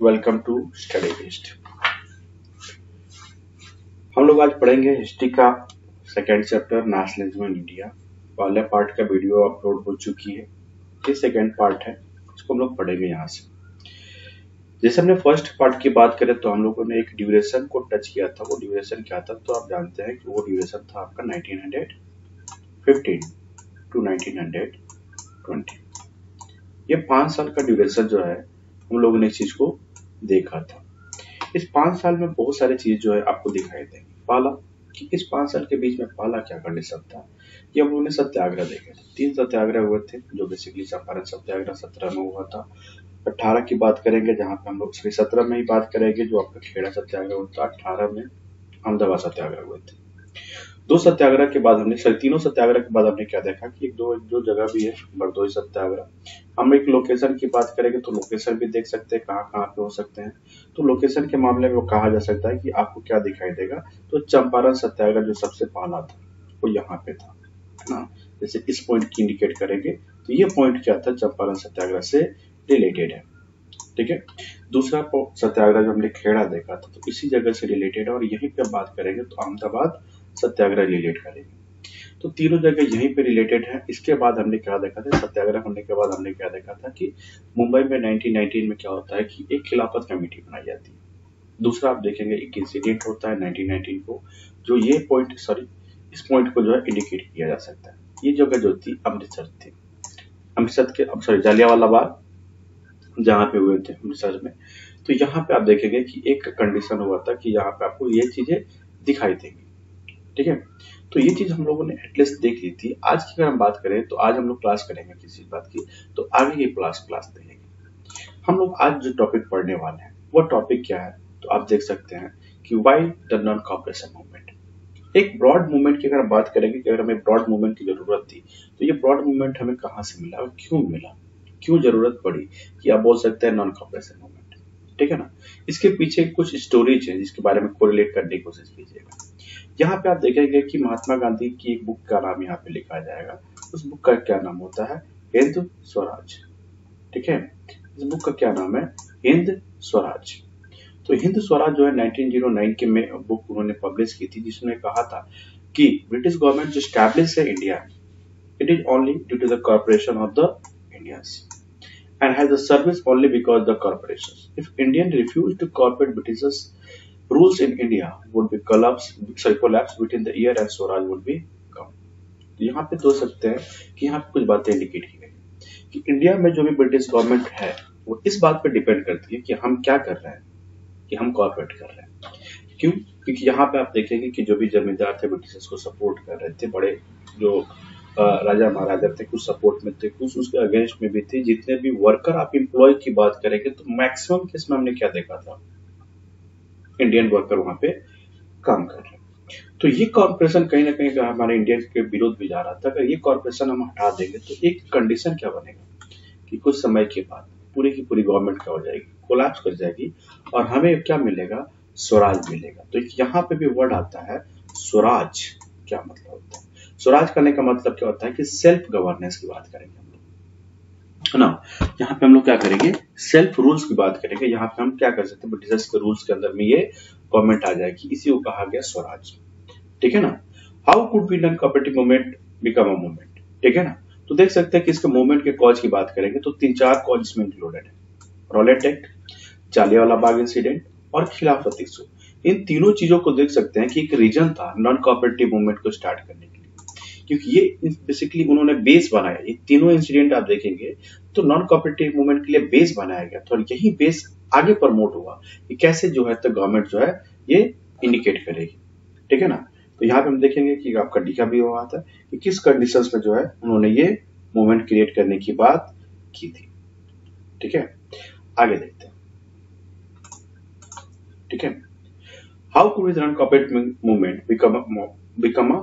Welcome to study based हम लोग आज पढ़ेंगे हिस्ट्री का second chapter nationalism in India पहले पार्ट का वीडियो अपलोड हो चुकी है। ये सेकेंड पार्ट है। इसको हम लोग पढ़ेंगे यहाँ से। जैसे हमने फ़र्स्ट पार्ट की बात करें तो हम लोगों ने एक ड्यूरेशन को टच किया था। वो ड्यूरेशन क्या था? तो आप जानते हैं कि वो ड्यूरेशन था आपका 1915 टू 1920 ये पाँच साल का ड्यूरेशन जो है, हम लोगों ने इस चीज़ को देखा था। इस पाँच साल में बहुत सारी चीज़ जो है आपको दिखाई देंगी। पहला कि इस पाँच साल के बीच में पहला क्या कर कंडीशन था कि हम लोगों ने सत्याग्रह देखे थे। तीन सत्याग्रह हुए थे, जो बेसिकली चंपारण सत्याग्रह सत्रह में हुआ था। अठारह की बात करेंगे, जहाँ पे हम लोग सत्रह में ही बात करेंगे, जो आपका खेड़ा सत्याग्रह हुआ था, अठारह में अहमदाबाद सत्याग्रह हुए थे। दो सत्याग्रह के बाद हमने सॉरी तीनों सत्याग्रह के बाद हमने क्या देखा कि एक दो जो जगह भी है, बरदोई सत्याग्रह। हम एक लोकेशन की बात करेंगे तो लोकेशन भी देख सकते हैं, कहाँ कहाँ पे हो सकते हैं। तो लोकेशन के मामले में वो कहा जा सकता है कि आपको क्या दिखाई देगा? तो चंपारण सत्याग्रह जो सबसे पहला था, वो यहाँ पे था ना? जैसे इस पॉइंट की इंडिकेट करेंगे तो ये पॉइंट क्या था? चंपारण सत्याग्रह से रिलेटेड है, ठीक है? दूसरा सत्याग्रह जो हमने खेड़ा देखा था तो इसी जगह से रिलेटेड है और यहीं पे बात करेंगे तो अहमदाबाद सत्याग्रह रिलेट करेंगे। तो तीनों जगह यहीं पे रिलेटेड है। इसके बाद हमने क्या देखा था? सत्याग्रह होने के बाद हमने क्या देखा था कि मुंबई में 1919 में क्या होता है कि एक खिलाफत कमेटी बनाई जाती है। दूसरा आप देखेंगे, एक इंसिडेंट होता है 1919 को, जो ये पॉइंट सॉरी इस पॉइंट को जो है इंडिकेट किया जा सकता है। ये जगह जो थी, अमृतसर थी। अमृतसर के अब सॉरी जालियावाला बाग जहाँ पे हुए थे अमृतसर में। तो यहाँ पे आप देखेंगे कि एक कंडीशन हुआ था कि यहाँ पे आपको ये चीज़ें दिखाई देंगी। ठीक है? तो ये चीज़ हम लोगों ने एटलीस्ट देख ली थी। आज की अगर हम बात करें तो आज हम लोग क्लास करेंगे किसी बात की तो आगे ये क्लास क्लास देंगे हम लोग आज जो टॉपिक पढ़ने वाले हैं, वो टॉपिक क्या है? तो आप देख सकते हैं कि why the non cooperation movement एक ब्रॉड मूवमेंट की अगर हम बात करेंगे कि अगर हमें ब्रॉड मूवमेंट की ज़रूरत थी तो ये ब्रॉड मूवमेंट हमें कहाँ से मिला और क्यों मिला? क्यों ज़रूरत पड़ी कि आप बोल सकते हैं नॉन कॉपरेशन मूवमेंट ठीक है ना? इसके पीछे कुछ स्टोरीज है जिसके बारे में कोरिलेट करने की कोशिश कीजिएगा। यहाँ पे आप देखेंगे कि महात्मा गांधी की एक बुक का नाम यहाँ पे लिखा जाएगा। उस बुक का क्या नाम होता है? हिंद स्वराज। ठीक है? इस बुक का क्या नाम है? हिंद स्वराज। तो हिंद स्वराज जो है 1909 के में बुक उन्होंने पब्लिश की थी, जिसमें कहा था कि ब्रिटिश गवर्नमेंट जो स्टैब्लिश है India it is only due to the corporation of the Indians and has a service only because the corporations. If Indian refused to cooperate British's rules in India would be collapse, sorry, collapse within the year and Swaraj would be come. तो यहाँ पे दो सकते हैं कि यहाँ पे कुछ बातें इंडिकेट की गई कि इंडिया में जो भी ब्रिटिश गवर्नमेंट है वो इस बात पे डिपेंड करती है कि हम क्या कर रहे हैं कि हम कॉपरेट कर रहे हैं। क्यों? क्योंकि यहाँ पे आप देखेंगे कि जो भी जमींदार थे ब्रिटिशर्स को सपोर्ट कर रहे थे बड़े जो राजा महाराजा थे कुछ सपोर्ट में थे कुछ उसके अगेंस्ट में भी थे। जितने भी वर्कर आप एम्प्लॉय की बात करेंगे तो मैक्सिमम केस में हमने क्या देखा था? इंडियन वर्कर वहाँ पे काम कर रहे तो ये कॉर्पोरेशन कहीं ना कहीं हमारे इंडियन के विरोध भी जा रहा था, अगर ये कॉर्पोरेशन हम हटा देंगे तो एक कंडीशन क्या बनेगा? कि कुछ समय के बाद पूरी की पूरी गवर्नमेंट क्या हो जाएगी? कोलैप्स कर जाएगी और हमें क्या मिलेगा? स्वराज मिलेगा। तो यहाँ पे भी वर्ड आता है, स्वराज। क्या मतलब होता है? स्वराज करने का मतलब क्या होता है कि सेल्फ गवर्नेंस की बात करेंगे है ना यहाँ पे हम लोग क्या करेंगे? सेल्फ रूल्स की बात करेंगे। यहाँ पे हम क्या कर सकते हैं? ब्रिटिशर्स के रूल्स के अंदर में ये गवर्नमेंट आ जाएगी। इसी को कहा गया स्वराज। ठीक है ना? How could be non cooperative movement become a movement ठीक है ना? तो देख सकते हैं कि इसके मूवमेंट के कॉज की बात करेंगे तो तीन चार कॉज इसमें इंक्लूडेड है। Rowlatt Act Jallianwala Bagh incident और खिलाफत इन तीनों चीज़ों को देख सकते हैं कि एक रीजन था नॉन कॉपरेटिव मूवमेंट को स्टार्ट करने के क्योंकि ये बेसिकली उन्होंने बेस बनाया। ये तीनों इंसिडेंट आप देखेंगे तो नॉन कॉपरेटिव मूवमेंट के लिए बेस बनाया गया तो यही बेस आगे प्रमोट हुआ कि कैसे जो है तो गवर्नमेंट जो है ये इंडिकेट करेगी। ठीक है ना? तो यहाँ पे हम देखेंगे कि आपका डीका भी हुआ था कि किस कंडीशंस में जो है उन्होंने ये मूवमेंट क्रिएट करने की बात की थी। ठीक है? आगे देखते हैं। ठीक है? How could non cooperative movement become become a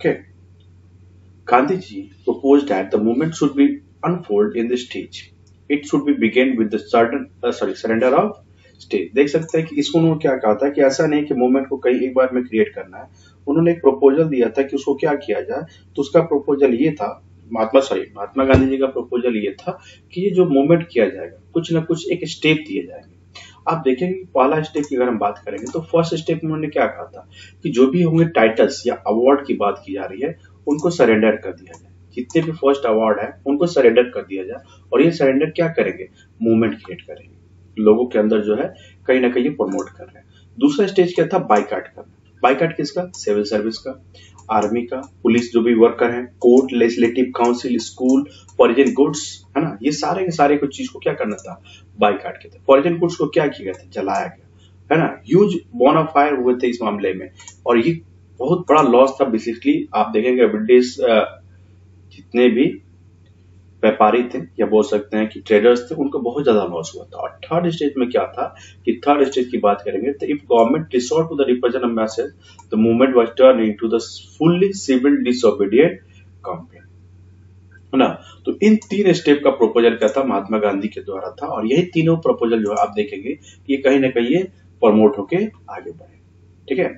Okay. Gandhiji proposed that the movement should be unfold in the stage. It should be begin with the certain uh, sorry surrender of stage देख सकते हैं कि इसको उन्होंने क्या कहा था कि ऐसा नहीं कि मूवमेंट को कई एक बार में क्रिएट करना है उन्होंने एक प्रपोजल दिया था कि उसको क्या किया जाए तो उसका प्रपोजल ये था महात्मा सॉरी महात्मा गांधी जी का प्रपोजल ये था कि ये जो मूवमेंट किया जाएगा कुछ ना कुछ एक स्टेप दिए जाएँगे आप देखेंगे पहला स्टेप की अगर हम बात करेंगे तो फ़र्स्ट स्टेप में उन्होंने क्या कहा था कि जो भी होंगे टाइटल्स या अवार्ड की बात की जा रही है, उनको सरेंडर कर दिया जाए। जितने भी फ़र्स्ट अवार्ड है, उनको सरेंडर कर दिया जाए और ये सरेंडर क्या करेंगे? मूवमेंट क्रिएट करेंगे। लोगों के अंदर जो है, कहीं ना कहीं प्रमोट कर रहे हैं। दूसरा स्टेज क्या था? बाइकाट करना। बाइकाट किसका? सिविल सर्विस का। आर्मी का, पुलिस जो भी वर्कर है court legislative council school foreign goods है ना? ये सारे के सारे कुछ चीज़ को क्या करना था? बाइकाट के थे फॉरिजन गुड्स को क्या किया गया था? जलाया गया। है ना? ह्यूज फायर हुए थे इस मामले में। और ये बहुत बड़ा लॉस था बेसिकली आप देखेंगे ब्रिटिश जितने भी व्यापारी थे, या बोल सकते हैं कि ट्रेडर्स थे, उनको बहुत ज़्यादा लॉस हुआ था। और थर्ड स्टेज में क्या था कि थर्ड स्टेज की बात करेंगे तो if government resort to the represent message the movement was turn into the fully civil disobedient campaign है ना? तो इन तीन स्टेप का प्रपोजल क्या था? महात्मा गांधी के द्वारा था। और यही तीनों प्रपोजल जो है, आप देखेंगे कि ये कहीं ना कहीं ये प्रमोट होके आगे बढ़े। ठीक है?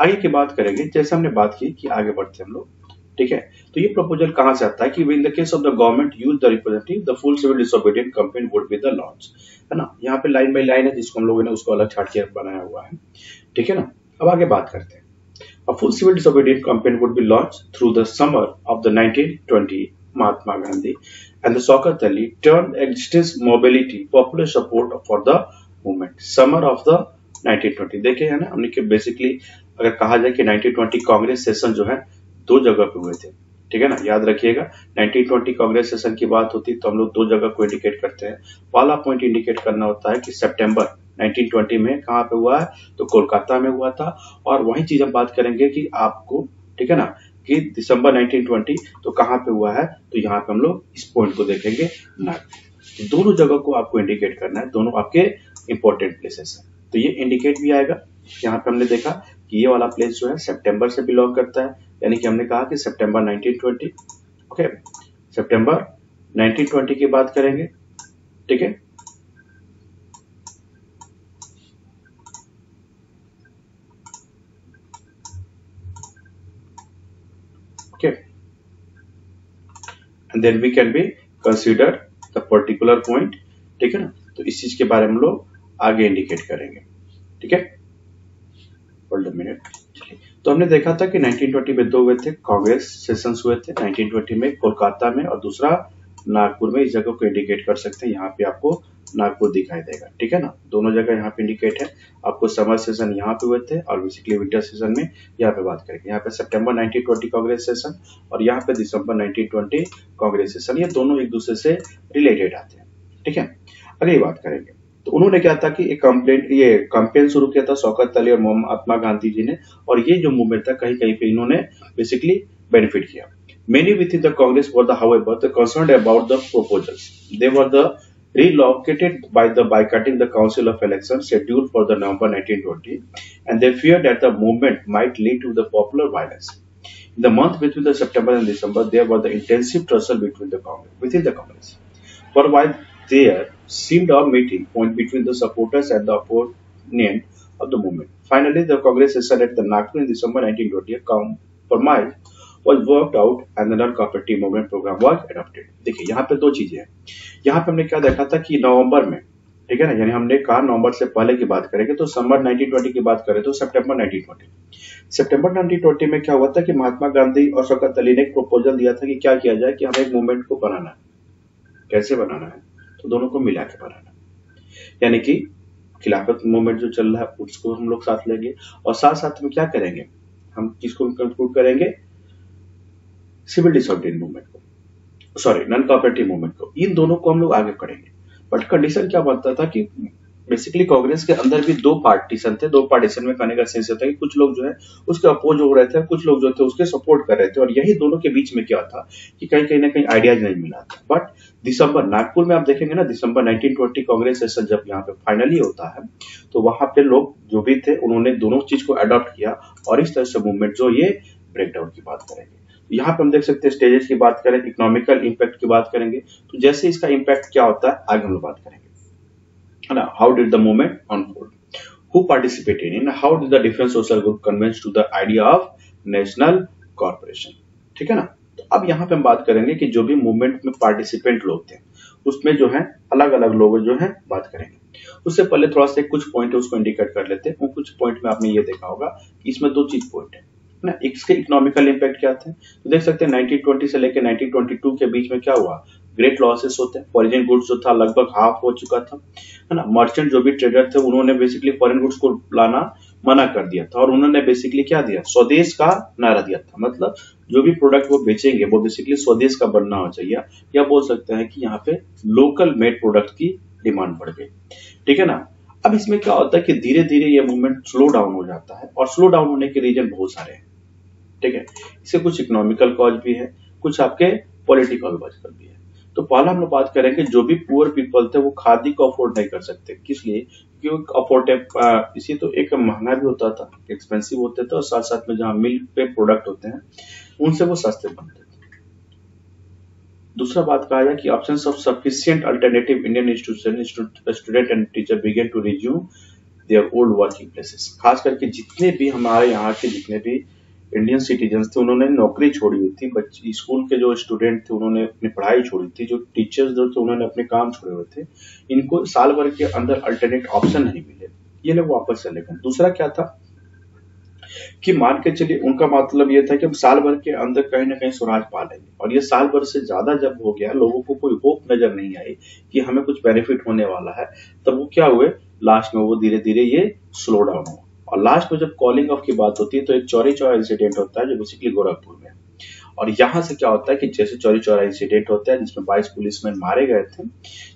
आगे की बात करेंगे। जैसे हमने बात की कि आगे बढ़ते हम लोग। ठीक है? तो ये प्रपोजल कहाँ से आता है कि in the case of the government use the representative the full civil disobedient complain would be the launch है ना? यहाँ पे लाइन बाई लाइन है जिसको हम लोगों ने उसको अलग छाट के बनाया हुआ है। ठीक है ना? अब आगे बात करते हैं। A full civil disobedient complain would be launch through the summer of the nineteen Mahatma Gandhi and the Shaukat Ali turn existence mobility popular support for the movement summer of the 1920 देखिए, है ना? हमने के basically अगर कहा जाए कि 1920 Congress session जो है दो जगह पे हुए थे। ठीक है ना? याद रखिएगा 1920 कांग्रेस सेशन की बात होती तो हम लोग दो जगह को इंडिकेट करते हैं। पहला पॉइंट इंडिकेट करना होता है कि सितंबर 1920 में कहाँ पे हुआ है? तो कोलकाता में हुआ था। और वही चीज़ हम बात करेंगे कि आपको, ठीक है ना? कि दिसंबर 1920 तो कहाँ पे हुआ है? तो यहाँ पे हम लोग इस पॉइंट को देखेंगे नागपुर तो दोनों जगह को आपको इंडिकेट करना है, दोनों आपके इंपॉर्टेंट प्लेसेस है। तो ये इंडिकेट भी आएगा। यहाँ पे हमने देखा कि ये वाला प्लेस जो है सितंबर से बिलोंग करता है। यानी कि हमने कहा कि सितंबर 1920 ओके सितंबर 1920 की बात करेंगे, ठीक है? Okay and then we can be consider the particular point ठीक है ना? तो इस चीज़ के बारे में लोग आगे इंडिकेट करेंगे, ठीक है? मिनट चलिए। तो हमने देखा था कि 1920 में दो हुए थे, कांग्रेस सेशंस हुए थे 1920 में कोलकाता में और दूसरा नागपुर में इस जगह को इंडिकेट कर सकते हैं। यहाँ पे आपको नागपुर दिखाई देगा, ठीक है ना? दोनों जगह यहाँ पे इंडिकेट है। आपको समर सेशन यहाँ पे हुए थे और बेसिकली विंटर सेशन में यहाँ पे बात करेंगे। यहाँ पे सितंबर 1920 कांग्रेस सेशन और यहाँ पे दिसंबर 1920 कांग्रेस सेशन। ये दोनों एक दूसरे से रिलेटेड आते हैं, ठीक है? अगली बात करेंगे। तो उन्होंने क्या था कि एक कंप्लेंट ये कैंपेन शुरू किया था शौकत अली और महात्मा गांधी जी ने और ये जो मूवमेंट था कहीं कहीं पे इन्होंने बेसिकली बेनिफिट किया many with in the Congress were the however the concern about the proposals they were the relocated by the boycotting the council of election scheduled for the November 1920 and they feared that the movement might lead to the popular violence. In the month between the September and December, there was the intensive tussle between the Congress, within the Congress. For while there seemed a meeting point between the supporters and the opponent of the movement. Finally, the Congress session at the Nagpur in December 1920 a compromise was worked out and the non-cooperative movement program was adopted. देखिए यहाँ पे दो चीज़ें हैं यहाँ पे हमने क्या देखा था कि नवंबर में ठीक है ना यानी हमने कहा नवंबर से पहले की बात करेंगे तो समर 1920 की बात करें तो सितंबर 1920 सितंबर 1920 में क्या हुआ था कि महात्मा गांधी और शौकत अली ने एक प्रपोजल दिया था कि क्या किया जाए कि हमें एक मूवमेंट को बनाना है कैसे बनाना है तो दोनों को मिला के बनाना यानी कि खिलाफत मूवमेंट जो चल रहा है, उसको हम लोग साथ लेंगे। और साथ साथ में क्या करेंगे? हम किसको कंक्लूड करेंगे? सिविल डिसऑर्डिन मूवमेंट को। सॉरी नॉन कॉपरेटिव मूवमेंट को। इन दोनों को हम लोग आगे करेंगे बट कंडीशन क्या बनता था कि बेसिकली कांग्रेस के अंदर भी दो पार्टीशन थे, दो पार्टीशन में कहने का सेंस होता है कि कुछ लोग जो है, उसके अपोज हो रहे थे, कुछ लोग जो थे, उसके सपोर्ट कर रहे थे। और यही दोनों के बीच में क्या था कि कहीं कहीं ना कहीं आइडियाज़ नहीं मिला था। बट दिसंबर नागपुर में आप देखेंगे ना दिसंबर 1920 कांग्रेस सेशन जब यहाँ पे फाइनली होता है तो वहाँ पे लोग जो भी थे, उन्होंने दोनों चीज़ को अडॉप्ट किया और इस तरह से मूवमेंट जो ये ब्रेकडाउन की बात करेंगे। यहाँ पे हम देख सकते हैं स्टेजेस की बात करें इकोनॉमिकल इम्पैक्ट की बात करेंगे। तो जैसे इसका इम्पैक्ट क्या होता है, आगे हम लोग बात करेंगे। ना how did the movement unfold who participated in how did the different social group convince to the idea of national corporation ठीक है ना? तो अब यहाँ पे हम बात करेंगे कि जो भी मूवमेंट में पार्टिसिपेंट लोग थे, उसमें जो है अलग अलग लोग जो है, बात करेंगे। उससे पहले थोड़ा सा कुछ पॉइंट उसको इंडिकेट कर लेते हैं। कुछ पॉइंट में आपने ये देखा होगा कि इसमें दो चीज़ पॉइंट है। ना? इसके इकोनॉमिकल इम्पैक्ट क्या थे? तो देख सकते हैं 1920 से लेकर 1922 के बीच में क्या हुआ? ग्रेट लॉसेस होते हैं। फॉरेन गुड्स जो था, लगभग हाफ़ हो चुका था, है ना? मर्चेंट जो भी ट्रेडर थे, उन्होंने बेसिकली फॉरेन गुड्स को लाना मना कर दिया था और उन्होंने बेसिकली क्या दिया? स्वदेश का नारा दिया था। मतलब जो भी प्रोडक्ट वो बेचेंगे, वो बेसिकली स्वदेश का बनना हो चाहिए। या बोल सकते हैं कि यहाँ पे लोकल मेड प्रोडक्ट की डिमांड बढ़ गई। ठीक है ना? अब इसमें क्या होता है कि धीरे धीरे ये मूवमेंट स्लो डाउन हो जाता है और स्लो डाउन होने के रीजन बहुत सारे हैं। ठीक है? इससे कुछ इकोनॉमिकल कॉज भी है, कुछ आपके पॉलिटिकल वजह भी है। तो पहला हम लोग बात करेंगे जो भी पुअर पीपल थे वो खादी को अफोर्ड नहीं कर सकते। किस लिए? क्योंकि अफोर्डेब इसी तो एक महँगा भी होता था एक्सपेंसिव होते थे और साथ साथ में जहाँ मिल्क पे प्रोडक्ट होते हैं, उनसे वो सस्ते बनते थे। दूसरा बात कहा जाए कि option of sufficient alternative Indian institution student and teacher begin to resume their old working places खास करके जितने भी हमारे यहाँ के जितने भी इंडियन सिटीजन थे, उन्होंने नौकरी छोड़ी हुई थी बच्चे स्कूल के जो स्टूडेंट थे, उन्होंने अपनी पढ़ाई छोड़ी थी, जो टीचर्स जो थे, उन्होंने अपने काम छोड़े हुए थे। इनको साल भर के अंदर अल्टरनेट ऑप्शन नहीं मिले। ये लोग वापस चले गए। दूसरा क्या था? कि मान के चलिए, उनका मतलब यह था कि हम साल भर के अंदर कहीं ना कहीं स्वराज पा लेंगे। और ये साल भर से ज़्यादा जब हो गया, लोगों को कोई होप नज़र नहीं आई कि हमें कुछ बेनिफिट होने वाला है, तब वो क्या हुए? लास्ट में वो धीरे धीरे ये स्लो डाउन हुआ। और लास्ट में जब कॉलिंग ऑफ़ की बात होती है तो एक चौरी चौरा इंसिडेंट होता है जो बेसिकली गोरखपुर में और यहाँ से क्या होता है कि जैसे चौरी चौरा इंसिडेंट होता है, जिसमें बाईस पुलिसमैन मारे गए थे,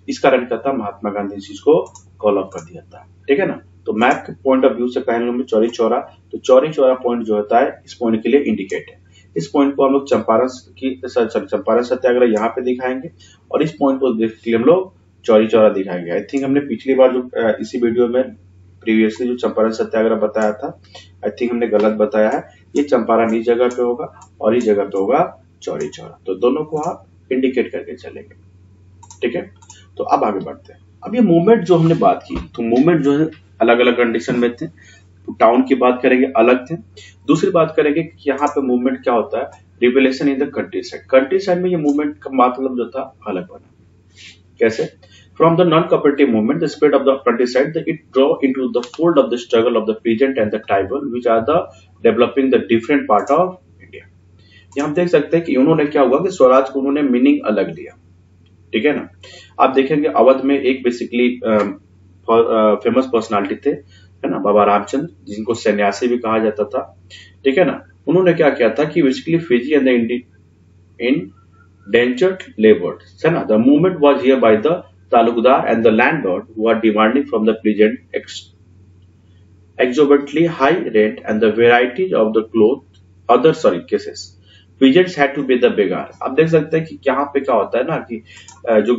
इस कारण क्या था महात्मा गांधी चीज़ को कॉल अप कर दिया था। ठीक है ना? तो मैप के पॉइंट ऑफ़ व्यू से कहने में चौरी चौरा तो चौरी चौरा पॉइंट जो होता है, इस पॉइंट के लिए इंडिकेट है। इस पॉइंट को हम लोग चंपारण की चंपारण सत्याग्रह यहाँ पे दिखाएँगे, और इस पॉइंट को देख के लिए हम लोग चौरी चौरा दिखाएँगे। आई थिंक हमने पिछली बार जो इसी वीडियो में प्रीवियसली जो चंपारण सत्याग्रह बताया था आई थिंक हमने गलत बताया है। ये चंपारण इस जगह पे होगा और इस जगह पे होगा चौरी चौरा तो दोनों को आप इंडिकेट करके चलेंगे। ठीक है? तो अब आगे बढ़ते हैं। अब ये मूवमेंट जो हमने बात की तो मूवमेंट जो है अलग अलग कंडीशन में थे। टाउन की बात करेंगे, अलग थे। दूसरी बात करेंगे कि यहाँ पे मूवमेंट क्या होता है? Revelation in the countryside countryside में ये मूवमेंट का मतलब जो था, अलग बना। कैसे? From the non-cooperative movement, the spirit of the the, it draw into the fold of the struggle of the peasant and the tribal, which are the developing the different part of India. यहाँ हम देख सकते हैं कि उन्होंने क्या हुआ कि स्वराज को उन्होंने मीनिंग अलग दिया ठीक है ना आप देखेंगे अवध में एक बेसिकली फ़ेमस पर्सनालिटी थे है ना बाबा रामचंद्र जिनको सन्यासी भी कहा जाता था ठीक है ना उन्होंने क्या किया था कि basically Fiji and indentured labour है ना the movement was here by the talukdar and the landlord who are demanding from the peasant ex- exorbitantly high rent and the variety of the cloth, other, sorry, cases. Peasants had to be the बेगार आप देख सकते हैं कि यहाँ पे क्या होता है ना कि जो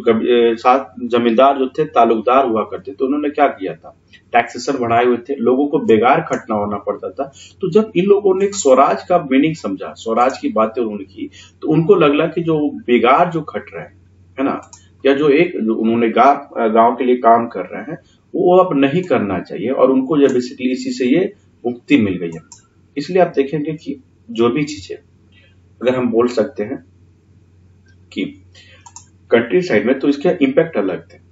साथ जमींदार जो थे तालुकदार हुआ करते तो उन्होंने क्या किया था? टैक्सेशन बढ़ाए हुए थे। लोगों को बेगार खटना होना पड़ता था। तो जब इन लोगों ने स्वराज का मीनिंग समझा, स्वराज की बातें उन्होंने की तो उनको लगला कि जो बेगार जो खट रहे है ना? या जो एक, जो उन्होंने गाँव के लिए काम कर रहे हैं, वो अब नहीं करना चाहिए और उनको जो बेसिकली इसी से ये मुक्ति मिल गई है। इसलिए आप देखेंगे कि जो भी चीज़ें, अगर हम बोल सकते हैं कि कंट्री साइड में तो इसके इम्पैक्ट अलग थे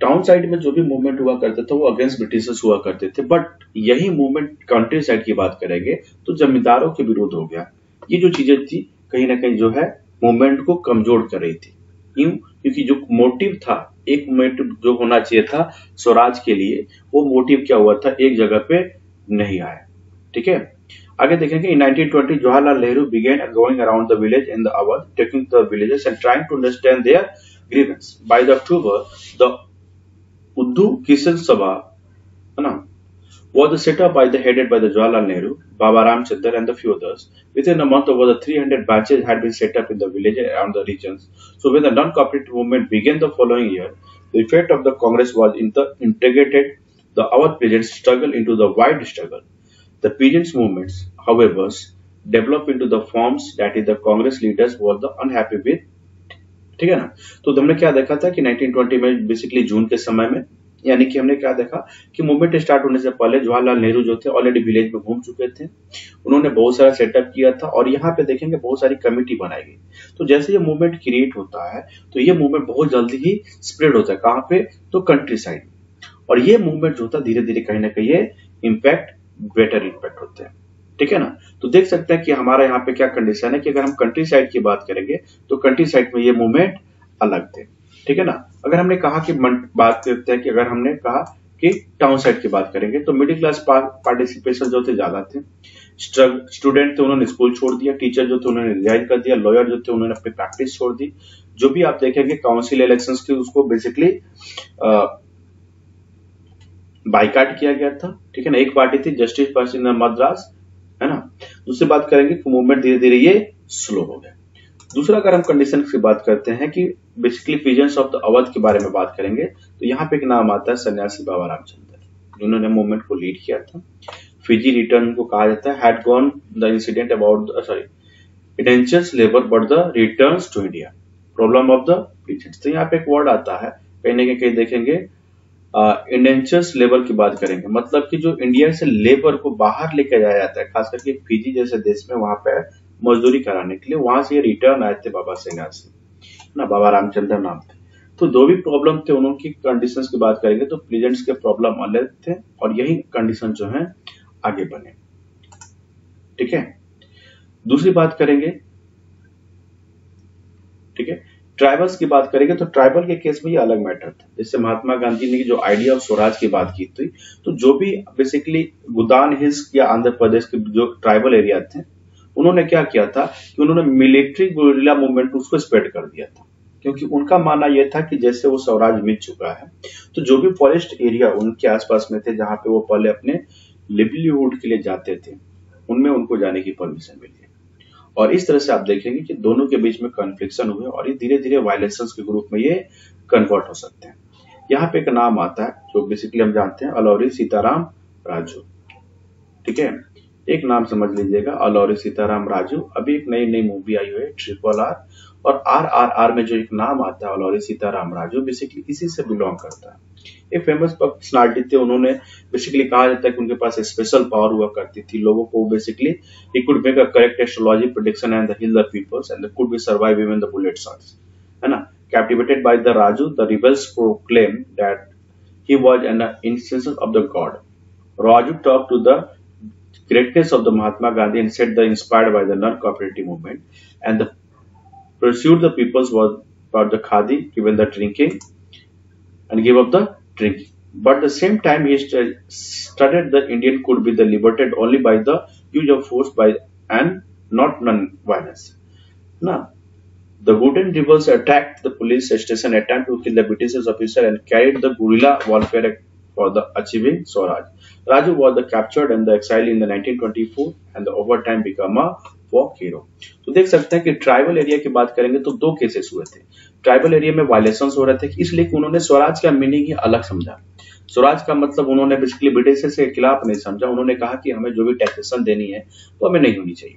टाउन साइड में जो भी मूवमेंट हुआ करते थे, वो अगेंस्ट ब्रिटिशर्स हुआ करते थे बट यही मूवमेंट कंट्री साइड की बात करेंगे तो जमींदारों के विरोध हो गया। ये जो चीज़ें थी, कहीं ना कहीं जो है मूवमेंट को कमज़ोर कर रही थी। क्यों क्योंकि जो मोटिव था एक मोटिव जो होना चाहिए था स्वराज के लिए वो मोटिव क्या हुआ था? एक जगह पे नहीं आया। ठीक है? आगे देखेंगे in 1920 Jawaharlal Nehru begin going around the village in the Awadh taking the villages and trying to understand their grievance by the October the Oudh Kisan Sabha है ना was set up by the headed by the Jawaharlal Nehru, Baba Ramchandar and a few others. Within a month, over the 300 branches had been set up in the village around the regions. So when the non-cooperative movement began the following year, the effect of the Congress was inter- integrated the Awadh peasants struggle into the wide struggle. The peasants movements, however, developed into the forms that is the Congress leaders were the unhappy with ठीक है ना तो हमने क्या देखा था कि 1920 में बेसिकली जून के समय में यानी कि हमने क्या देखा कि मूवमेंट स्टार्ट होने से पहले जवाहरलाल नेहरू जो थे ऑलरेडी विलेज में घूम चुके थे। उन्होंने बहुत सारा सेटअप किया था और यहाँ पे देखेंगे बहुत सारी कमेटी बनाई गई। तो जैसे ये मूवमेंट क्रिएट होता है तो ये मूवमेंट बहुत जल्दी ही स्प्रेड होता है। कहाँ पे? तो कंट्री साइड और ये मूवमेंट जो होता है धीरे धीरे कहीं ना कहीं ये इम्पैक्ट बेटर इम्पैक्ट होते हैं। ठीक है ना? तो देख सकते हैं कि हमारा यहाँ पे क्या कंडीशन है कि अगर हम कंट्री साइड की बात करेंगे तो कंट्री साइड में ये मूवमेंट अलग थे। ठीक है ना? अगर हमने कहा कि बात करते हैं कि अगर हमने कहा कि टाउन साइड की बात करेंगे तो मिडिल क्लास पार्टिसिपेशन जो थे ज़्यादा थे। स्टूडेंट थे, उन्होंने स्कूल छोड़ दिया टीचर जो थे, उन्होंने रिजाइन कर दिया लॉयर जो थे, उन्होंने अपनी प्रैक्टिस छोड़ दी। जो भी आप देखेंगे काउंसिल इलेक्शन की उसको बेसिकली बाइकाट किया गया था। ठीक है ना? एक पार्टी थी जस्टिस पार्टी मद्रास है ना? दूसरी बात करेंगे मूवमेंट धीरे धीरे ये स्लो हो गया। दूसरा, अगर हम कंडीशन की बात करते हैं कि basically peasants of the Awadh के बारे में बात करेंगे तो यहाँ पे एक नाम आता है सन्यासी बाबा रामचंद्र, जिन्होंने मूवमेंट को लीड किया था। फिजी रिटर्न को कहा जाता है the incident about sorry indentures labour but the return to India problem of the peasants तो यहाँ पे एक वर्ड आता है कहीं ना कहीं देखेंगे। इंडेंचर्स लेबर की बात करेंगे। मतलब कि जो इंडिया से लेबर को बाहर लेकर जाया जाता है, खास करके फिजी जैसे देश में वहाँ पे मजदूरी कराने के लिए, वहाँ से ये रिटर्न आए थे बाबा सन्यासी। ना बाबा रामचंद्र नाम थे। तो दो भी प्रॉब्लम थे उनकी कंडीशंस की बात करेंगे तो प्लीजेंट्स के प्रॉब्लम अलग थे और यही कंडीशन जो है आगे बने। ठीक है? दूसरी बात करेंगे। ठीक है? ट्राइबल्स की बात करेंगे तो ट्राइबल के केस में ये अलग मैटर था। जैसे महात्मा गांधी ने जो आइडिया ऑफ़ स्वराज की बात की थी तो जो भी बेसिकली गुदान हिल्स या आंध्र प्रदेश के जो ट्राइबल एरिया थे उन्होंने क्या किया था कि उन्होंने मिलिट्री गुरिल्ला मूवमेंट उसको स्प्रेड कर दिया था। क्योंकि उनका मानना यह था कि जैसे वो स्वराज मिल चुका है तो जो भी फॉरेस्ट एरिया उनके आसपास में थे, जहाँ पे वो पहले अपने लिवलीहुड के लिए जाते थे, उनमें उनको जाने की परमिशन मिली और इस तरह से आप देखेंगे कि दोनों के बीच में कन्फ्लिक्शन हुए और ये धीरे धीरे वायलेशन के ग्रुप में ये कन्वर्ट हो सकते हैं। यहाँ पे एक नाम आता है, जो बेसिकली हम जानते हैं, अलौरी सीताराम राजू। ठीक है? एक नाम समझ लीजिएगा अलौरी सीताराम राजू। अभी एक नई नई मूवी आई हुई है ट्रिपल आर और आर आर आर में जो एक नाम आता है अलौरी सीताराम राजू बेसिकली इसी से बिलोंग करता है। एक फ़ेमस पर्सनालिटी थे उन्होंने बेसिकली कहा जाता है कि उनके पास स्पेशल पावर हुआ करती थी लोगों को basically he could make a correct astrology prediction and the peoples and could be survive even the bullet shots है ना? Captivated by the Raju, the rebels proclaimed that he was an instance of the god. Raju talked to the greatness of the Mahatma Gandhi and said the inspired by the non-cooperative movement and the pursued the peoples was about the khadi, given the drinking and gave up the drinking. But at the same time, he studied the Indian could be the liberated only by the use of force by and not non-violence. Now, the wooden rebels attacked the police station, attempted to kill the British officer and carried the guerrilla warfare for the achieving Swaraj. Raju was the captured and the exiled in the 1924 and the over time become a walk hero तो देख सकते हैं कि tribal area की बात करेंगे तो दो केसेस हुए थे। ट्राइबल एरिया में वायलेशन हो रहे थे, इसलिए उन्होंने स्वराज का मीनिंग ही अलग समझा। स्वराज का मतलब उन्होंने बेसिकली ब्रिटिश के खिलाफ नहीं समझा। उन्होंने कहा कि हमें जो भी टैक्सेशन देनी है, वो हमें नहीं होनी चाहिए।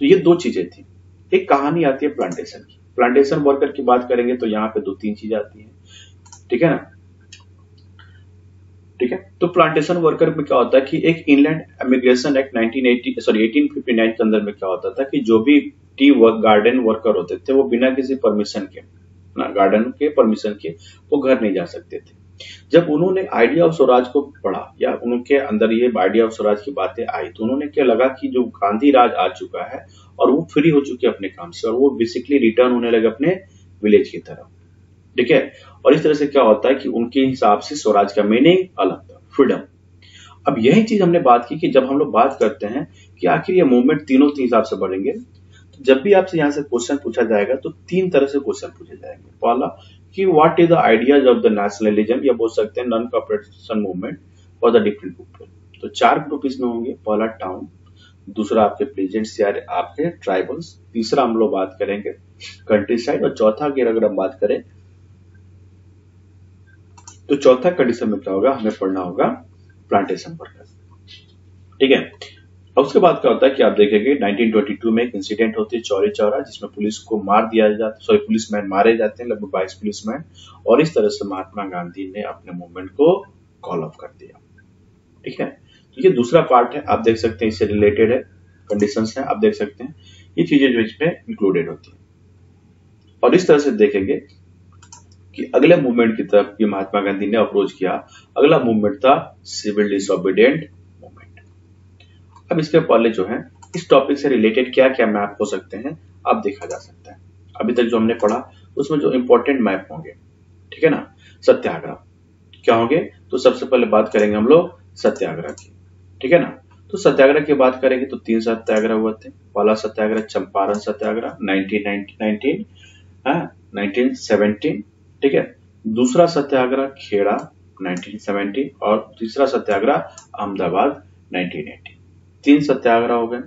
तो ये दो चीज़ें थी। एक कहानी आती है प्लांटेशन की। प्लांटेशन वर्कर की बात करेंगे तो यहाँ पे दो तीन चीज़ आती है। ठीक है ना? ठीक है? तो प्लांटेशन वर्कर में क्या होता है कि एक इनलैंड इमिग्रेशन एक्ट 1980 सॉरी 1859 के अंदर में क्या होता था कि जो भी टी वर्क गार्डन वर्कर होते थे, वो बिना किसी परमिशन के, ना गार्डन के परमिशन के, वो घर नहीं जा सकते थे। जब उन्होंने आइडिया ऑफ़ स्वराज को पढ़ा, या उनके अंदर ये आइडिया ऑफ़ स्वराज की बातें आई तो उन्होंने क्या लगा कि जो गांधी राज आ चुका है, और वो फ्री हो चुके अपने काम से, और वो बेसिकली रिटर्न होने लगे अपने विलेज की तरफ़। ठीक है? और इस तरह से क्या होता है कि उनके हिसाब से स्वराज का मीनिंग अलग फ्रीडम अब यही चीज़ हमने बात की कि जब हम लोग बात करते हैं कि आखिर ये मूवमेंट तीनों के हिसाब से बढ़ेंगे तो जब भी आपसे यहाँ से क्वेश्चन पूछा जाएगा तो तीन तरह से क्वेश्चन पूछे जाएँगे। पहला, कि what is the ideas of the nationalism या बोल सकते हैं non cooperation movement for the different group तो चार ग्रुप इसमें होंगे। पहला टाउन दूसरा, आपके प्लेजेंट्स या आपके ट्राइबल्स तीसरा, हम लोग बात करेंगे कंट्री साइड और चौथा अगर हम बात करें तो चौथा कंडीशन में क्या होगा? हमें पढ़ना होगा प्लांटेशन वर्कर ठीक है? अब उसके बाद क्या होता है कि आप देखेंगे 1922 में एक इंसिडेंट होती है, चौरी चौरा, जिसमें पुलिस को मार दिया जाता सॉरी पुलिस मैन मारे जाते हैं, लगभग बाईस पुलिस मैन और इस तरह से महात्मा गांधी ने अपने मूवमेंट को कॉल ऑफ़ कर दिया। ठीक है? तो ये दूसरा पार्ट है, आप देख सकते हैं, इससे रिलेटेड है कंडीशन है, आप देख सकते हैं, ये चीज़ें जो इसमें इंक्लूडेड होती है। और इस तरह से देखेंगे कि अगले मूवमेंट की तरफ़ ये महात्मा गांधी ने अप्रोच किया। अगला मूवमेंट था सिविल डिसोबीडियंट मूवमेंट अब इसके पहले जो है, इस टॉपिक से रिलेटेड क्या क्या मैप हो सकते हैं, आप देखा जा सकता है। अभी तक जो हमने पढ़ा, उसमें जो इंपॉर्टेंट मैप होंगे, ठीक है ना? सत्याग्रह। क्या होंगे? तो सबसे पहले बात करेंगे हम लोग सत्याग्रह की, ठीक है ना? तो सत्याग्रह की बात करेंगे तो तीन सत्याग्रह हुए थे। पहला सत्याग्रह चंपारण सत्याग्रह 1919 हाँ 1917 ठीक है? दूसरा सत्याग्रह खेड़ा 1970 और तीसरा सत्याग्रह अहमदाबाद 1980 तीन सत्याग्रह हो गए।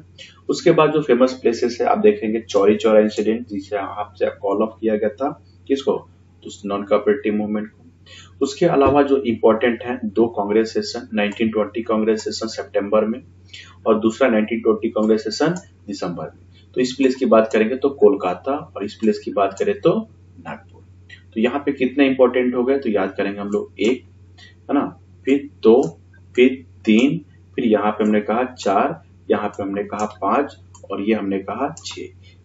उसके बाद जो फ़ेमस प्लेसेस है, आप देखेंगे, चौरी चौरा इंसिडेंट जिसे आपसे कॉल ऑफ़ किया गया था। किसको? तो नॉन कॉपरेटिव मूवमेंट को। उसके अलावा जो इम्पोर्टेंट है, दो कांग्रेस सेशन 1920 कांग्रेस सेशन सितंबर में, और दूसरा 1920 कांग्रेस सेशन दिसंबर में। तो इस प्लेस की बात करेंगे तो कोलकाता, और इस प्लेस की बात करें तो नागपुर। तो यहाँ पे कितने इंपॉर्टेंट हो गए तो याद करेंगे हम लोग, एक, है ना? फिर दो, फिर तीन, फिर यहाँ पे हमने कहा चार, यहाँ पे हमने कहा पाँच, और ये हमने कहा छह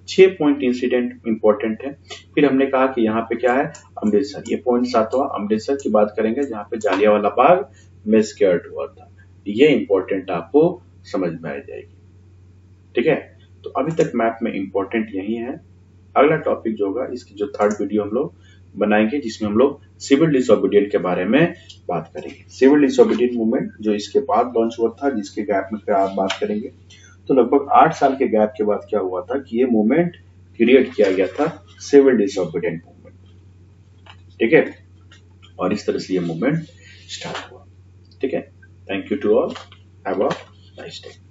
छह पॉइंट इंसिडेंट इंपॉर्टेंट है। फिर हमने कहा कि यहाँ पे क्या है? अमृतसर। ये पॉइंट सातवा, अमृतसर की बात करेंगे, जहाँ पे जालियावाला बाग में हुआ था। ये इंपॉर्टेंट आपको समझ में आ जाएगी। ठीक है? तो अभी तक मैप में इंपॉर्टेंट यही है। अगला टॉपिक जो होगा, इसकी जो थर्ड वीडियो हम लोग बनाएँगे, जिसमें हम लोग सिविल डिसोबीडियंट के बारे में बात करेंगे। सिविल डिसोबीडियंट मूवमेंट जो इसके बाद लॉन्च हुआ था, जिसके गैप में आप बात करेंगे। तो लगभग आठ साल के गैप के बाद क्या हुआ था कि ये मूवमेंट क्रिएट किया गया था सिविल डिसोबीडियंट मूवमेंट ठीक है? और इस तरह से ये मूवमेंट स्टार्ट हुआ। ठीक है? Thank you to all have a nice day